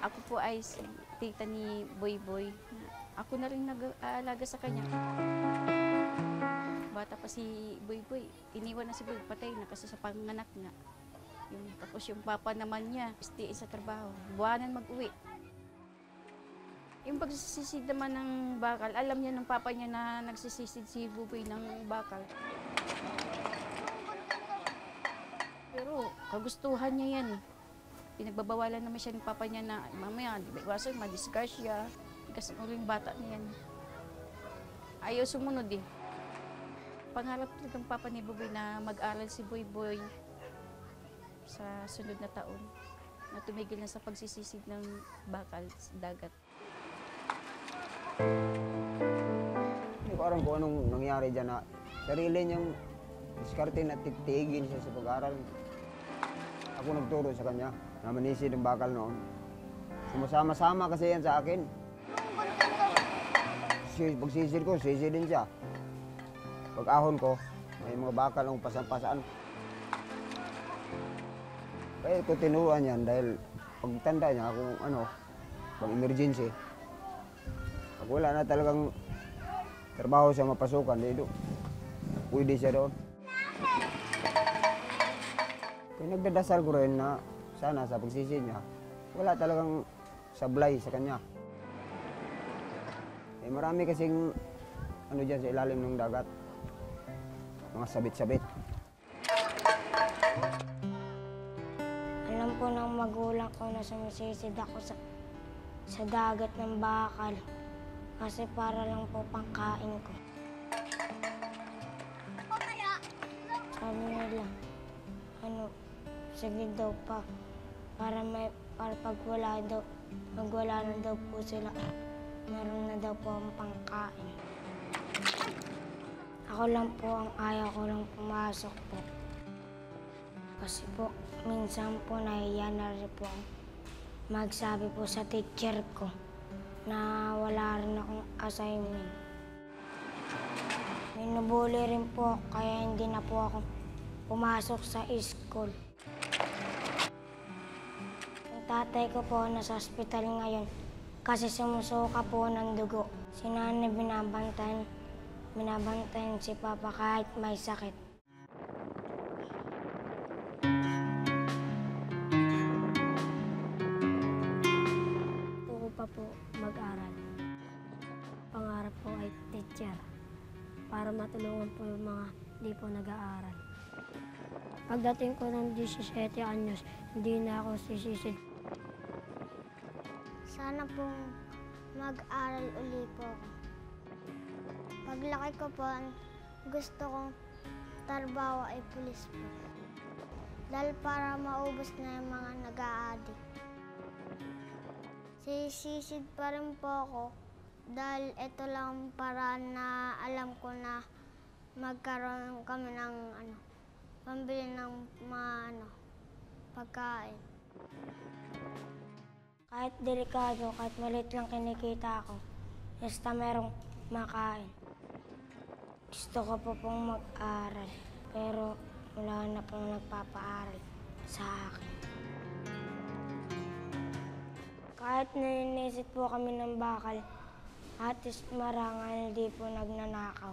Ako po ay si tita ni Boy Boy. Ako na rin nag-aalaga sa kanya. Bata pa si Boy Boy. Iniwan na si Boy, patay na kasi sa panganak nga. Yung, tapos yung papa naman niya, stay sa trabaho. Buwanan mag-uwi. Yung pagsisisid naman ng bakal, alam niya ng papa niya na nagsisisid si Buboy ng bakal. Pero kagustuhan niya yan eh. Pinagbabawalan naman siya ng papa niya na mamaya, di ba, iwasan, madiscard siya. Kasi ulo yung bata niyan. Ayaw sumunod eh. Pangarap talagang papa ni Buboy na mag-aral si Boy sa sunod na taon na tumigil na sa pagsisisid ng bakal sa dagat. Hindi ko alam kung anong nangyari dyan na sarili niyang diskarte na titigin siya sa pag-aaral. Ako nagturo sa kanya na manisid ng bakal noon. Sumasama-sama kasi yan sa akin. Si, pag sisid ko, sisid din siya. Pag ahon ko, may mga bakal ang pasan-pasaan. Kaya ko tinuruan yan dahil pag tanda niya kung ano, pag emergency, pag wala na talagang trabaho sa mapasukan, di do. Pwede siya doon. Kaya nagdadasal ko rin na sana sa pagsisid niya, wala talagang sablay sa kanya. Eh, marami kasing ano dyan sa ilalim ng dagat. Mga sabit-sabit. Alam po ng magulang ko na sumisisid ako sa, sa dagat ng bakal. Kasi para lang po pangkain ko. Sabi nila, sige daw pa. Para may, para pag wala daw, pag wala na daw po sila, meron na daw po ang pangkain. Ako lang po ang ayaw ko lang pumasok po. Kasi po, minsan po nahiya na rin po magsabi po sa teacher ko na wala rin akong assignment. May nabuli rin po kaya hindi na po ako pumasok sa school. Tatay ko po nasa hospital ngayon kasi sumusuka po ng dugo. Si nanay binabantayan, binabantayan si papa kahit may sakit. Gusto pa po mag-aral. Pangarap ko ay teacher para matulungan po yung mga hindi po nag-aaral. Pagdating ko ng 17 anyos, hindi na ako sisisid. Sana pong mag-aral uli po. Paglaki ko po, gusto kong trabaho ay pulis po. Dahil para maubos na yung mga nag-a-addict. Sisisid pa rin po ako dahil ito lang ang paraan na alam ko na magkaroon kami ng ano, pambili ng mga ano, pagkain. Kahit delikado, kahit maliit lang kinikita ako, basta merong makain. Gusto ko po pong mag-aral, pero wala na pong nagpapaaral sa akin. Kahit naninisid po kami ng bakal, at least marangal hindi po nagnanakaw.